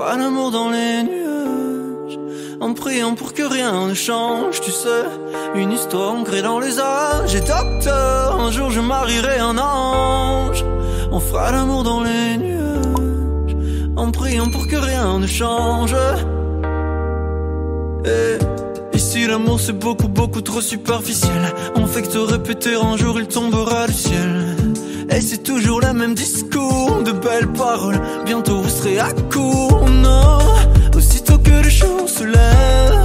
fera l'amour dans les nuages En priant pour que rien ne change Tu sais, une histoire ancrée dans les âges. Et docteur, un jour je marierai un ange. On fera l'amour dans les nuages En priant pour que rien ne change. Et Ici l'amour c'est beaucoup beaucoup trop superficiel. On fait que te répéter un jour il tombera du ciel. Et c'est toujours le même discours De belles paroles. Bientôt vous serez à court Aussitôt que le jour se lève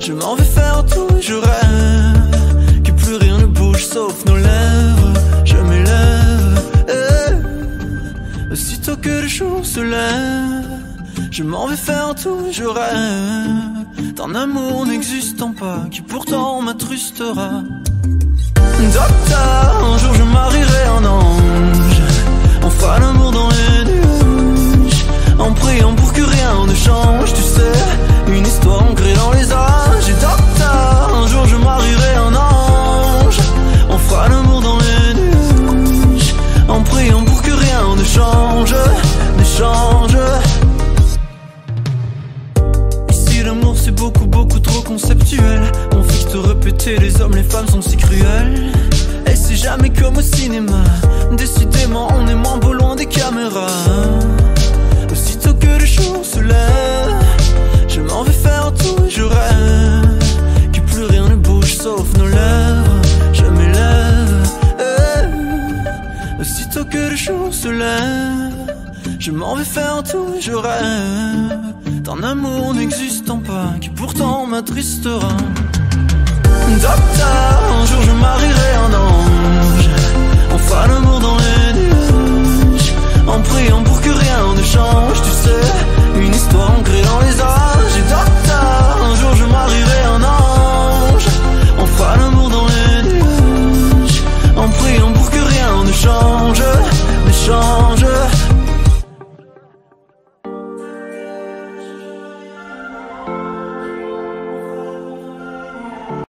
Je m'en vais faire tout je rêve Que plus rien ne bouge sauf nos lèvres Je m'élève eh. Aussitôt que le jour se lève je m'en vais faire tout, je rêve d'un amour n'existant pas qui pourtant m'attrustera. Docteur, un jour je marierai les hommes les femmes sont si cruels Et c'est jamais comme au cinéma Décidément on est moins beau loin des caméras Aussitôt que le jour se lève Je m'en vais faire tout et je rêve Que plus rien ne bouge sauf nos lèvres Je m'élève eh. Aussitôt que le jour se lève Je m'en vais faire tout et je rêve d'un amour n'existant pas qui pourtant m'attristera. Docteur, un jour je marierai un ange,